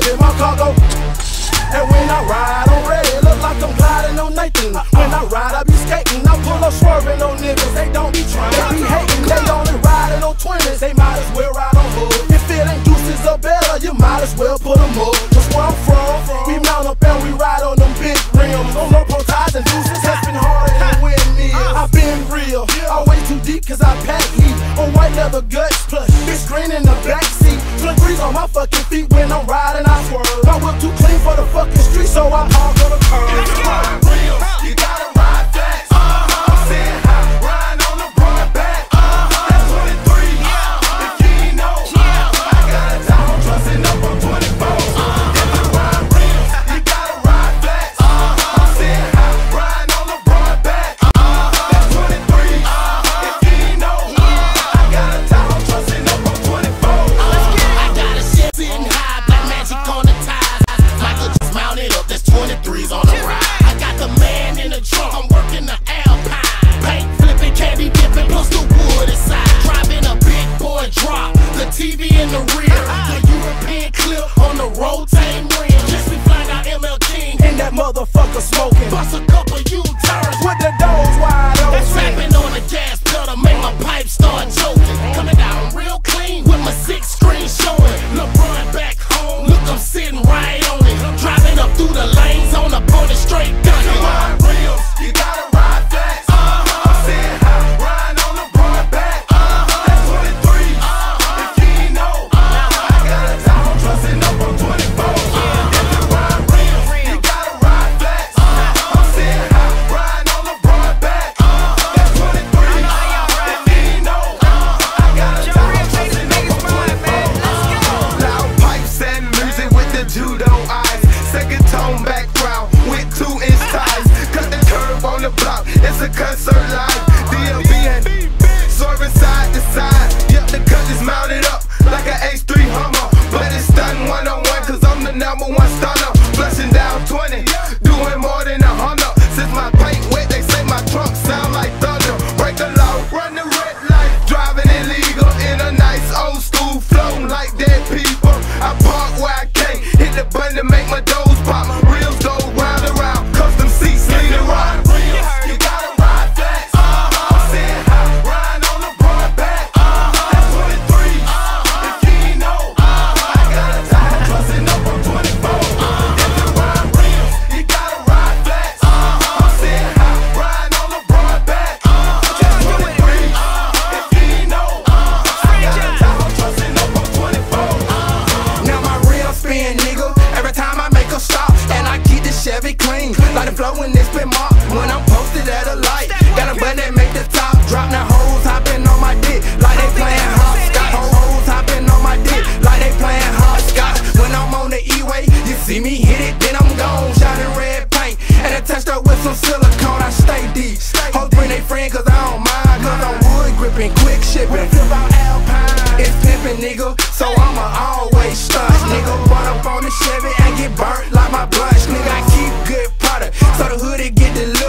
red in my cargo. And when I ride on red, look like I'm gliding on Nathan. When I ride, I be skating. I pull up swerving on niggas. They don't be trying. They be hating. They only riding on 20s. They might as well ride on hood. If it ain't deuces or better, you might as well put them up. Cause where I'm from, we mount up and we ride on them big rims. On no ties and deuces has been harder than windmills. I've been real. Always too deep cause I pack heat. On white leather guts. Plus, it's green in the back on my fucking feet when I'm riding, I swerve. My whip too clean for the fucking street, so I park on the curb. the Chevy and get burnt like my brush, Nigga, I keep good product, so the hoodie get delivered.